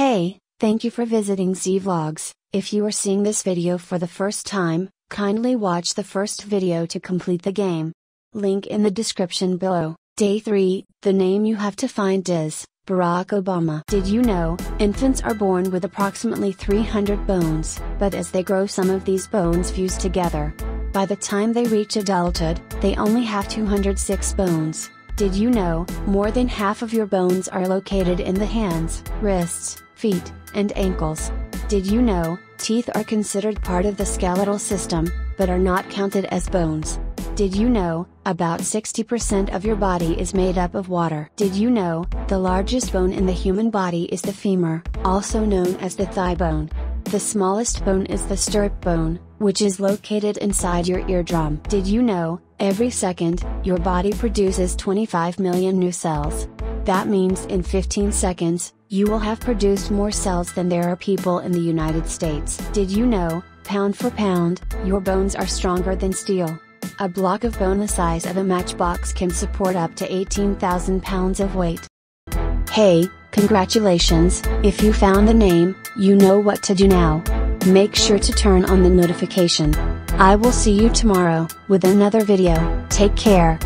Hey, thank you for visiting Zee Vlogs. If you are seeing this video for the first time, kindly watch the first video to complete the game. Link in the description below. Day 3, the name you have to find is Barack Obama. Did you know, infants are born with approximately 300 bones, but as they grow some of these bones fuse together. By the time they reach adulthood, they only have 206 bones. Did you know, more than half of your bones are located in the hands, wrists, feet, and ankles? Did you know, teeth are considered part of the skeletal system, but are not counted as bones? Did you know, about 60% of your body is made up of water? Did you know, the largest bone in the human body is the femur, also known as the thigh bone? The smallest bone is the stirrup bone, which is located inside your eardrum. Did you know, every second, your body produces 25 million new cells? That means in 15 seconds, you will have produced more cells than there are people in the United States. Did you know, pound for pound, your bones are stronger than steel? A block of bone the size of a matchbox can support up to 18,000 pounds of weight. Hey, congratulations, if you found the name, you know what to do now. Make sure to turn on the notification. I will see you tomorrow, with another video, take care.